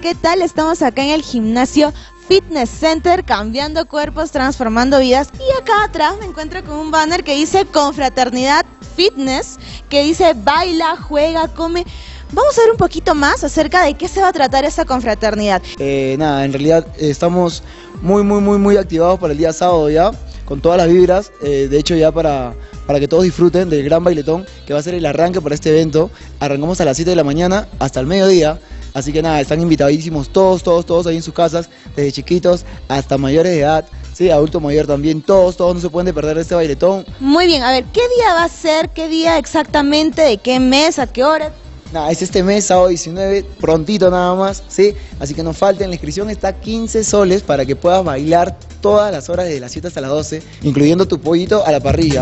¿qué tal? Estamos acá en el gimnasio Fitness Center, cambiando cuerpos, transformando vidas. Y acá atrás me encuentro con un banner que dice Confraternidad Fitness, que dice baila, juega, come. Vamos a ver un poquito más acerca de qué se va a tratar esa confraternidad. Eh, nada, en realidad estamos muy, muy, muy, muy activados para el día sábado ya, con todas las vibras. eh, de hecho, ya para, para que todos disfruten del gran bailetón, que va a ser el arranque para este evento. Arrancamos a las 7 de la mañana hasta el mediodía. Así que nada, están invitadísimos todos, todos, todos ahí en sus casas, desde chiquitos hasta mayores de edad, sí, adulto mayor también, todos, todos no se pueden perder este bailetón. Muy bien, a ver, ¿qué día va a ser? ¿Qué día exactamente? ¿De qué mes? ¿A qué hora? Nada, es este mes, sábado 19, prontito nada más, ¿sí? Así que no falten, la inscripción está 15 soles para que puedas bailar todas las horas desde las 7 hasta las 12, incluyendo tu pollito a la parrilla.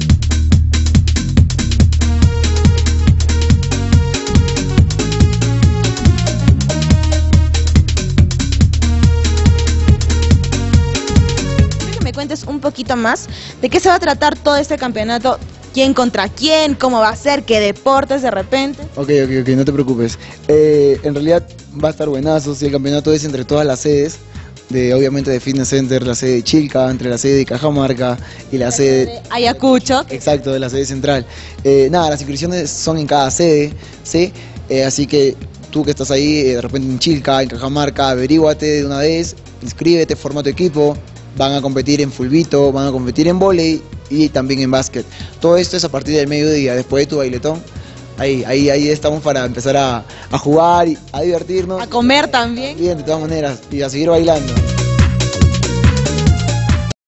Cuentes un poquito más de qué se va a tratar todo este campeonato. ¿Quién contra quién? ¿Cómo va a ser? ¿Qué deportes de repente? Ok, ok, ok, no te preocupes. Eh, en realidad va a estar buenazo, si el campeonato es entre todas las sedes, de obviamente de Fitness Center, la sede de Chilca, entre la sede de Cajamarca y la sede... Ayacucho. Exacto, de la sede central. Eh, nada, las inscripciones son en cada sede, ¿sí? Eh, así que tú que estás ahí, eh, de repente en Chilca, en Cajamarca, averíguate de una vez, inscríbete, forma tu equipo, van a competir en fulbito, van a competir en volei y también en básquet. Todo esto es a partir del mediodía, después de tu bailetón. Ahí, ahí, ahí estamos para empezar a, a jugar y a divertirnos. A comer también. Bien, de todas maneras, y a seguir bailando.